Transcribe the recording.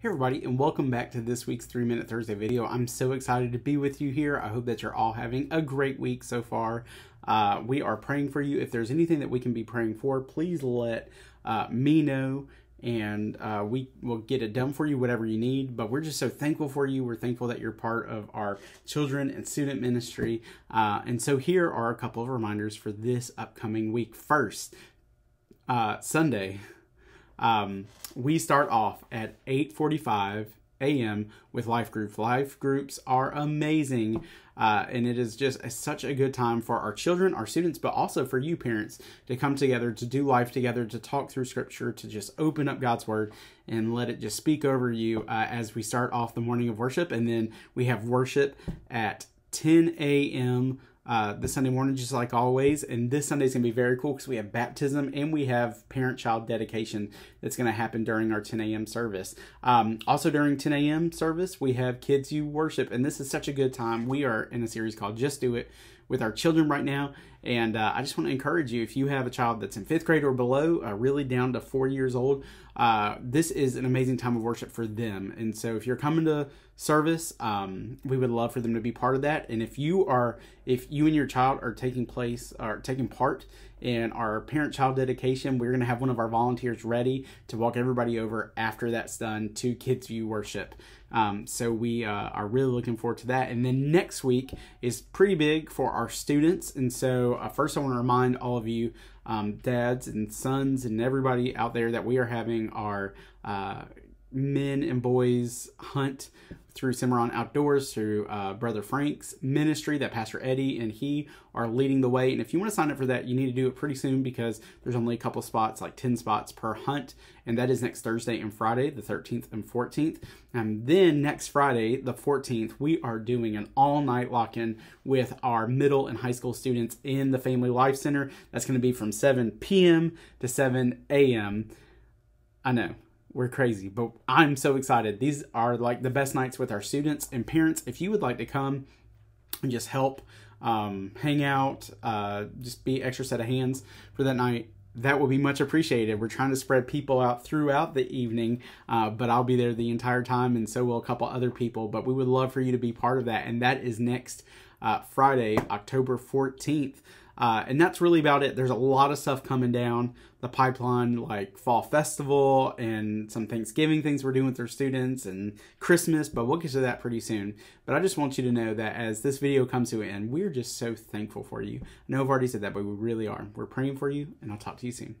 Hey everybody and welcome back to this week's 3 Minute Thursday video. I'm so excited to be with you here. I hope that you're all having a great week so far. Uh, we are praying for you. If there's anything that we can be praying for, please let uh, me know and uh, we will get it done for you, whatever you need. But we're just so thankful for you. We're thankful that you're part of our children and student ministry. Uh, and so here are a couple of reminders for this upcoming week. First, uh, Sunday, um, we start off at 8:45 a.m. with life groups. Life groups are amazing, uh, and it is just a, such a good time for our children, our students, but also for you parents to come together to do life together, to talk through Scripture, to just open up God's Word and let it just speak over you uh, as we start off the morning of worship, and then we have worship at 10 a.m uh, the Sunday morning, just like always. And this Sunday is going to be very cool because we have baptism and we have parent child dedication that's going to happen during our 10 a.m. service. Um, also, during 10 a.m. service, we have Kids You Worship. And this is such a good time. We are in a series called Just Do It with our children right now. And uh, I just want to encourage you if you have a child that's in fifth grade or below, uh, really down to four years old, uh, this is an amazing time of worship for them. And so if you're coming to service, um, we would love for them to be part of that. And if you are, if you and your child are taking place or taking part in our parent child dedication, we're going to have one of our volunteers ready to walk everybody over after that's done to Kids View Worship. Um, so we uh, are really looking forward to that. And then next week is pretty big for our students. And so uh, first, I want to remind all of you, um, dads and sons and everybody out there, that we are having our uh, men and boys hunt through Cimarron Outdoors, through uh, Brother Frank's ministry that Pastor Eddie and he are leading the way. And if you want to sign up for that, you need to do it pretty soon because there's only a couple spots, like 10 spots per hunt. And that is next Thursday and Friday, the 13th and 14th. And then next Friday, the 14th, we are doing an all night lock in with our middle and high school students in the Family Life Center. That's going to be from 7 p.m. to 7 a.m. I know we're crazy, but I'm so excited. These are like the best nights with our students and parents. If you would like to come and just help, um, hang out, uh, just be extra set of hands for that night, that would be much appreciated. We're trying to spread people out throughout the evening, uh, but I'll be there the entire time, and so will a couple other people. But we would love for you to be part of that, and that is next uh, Friday, October 14th. Uh, and that's really about it. There's a lot of stuff coming down the pipeline, like Fall Festival and some Thanksgiving things we're doing with our students and Christmas, but we'll get to that pretty soon. But I just want you to know that as this video comes to an end, we're just so thankful for you. I know I've already said that, but we really are. We're praying for you, and I'll talk to you soon.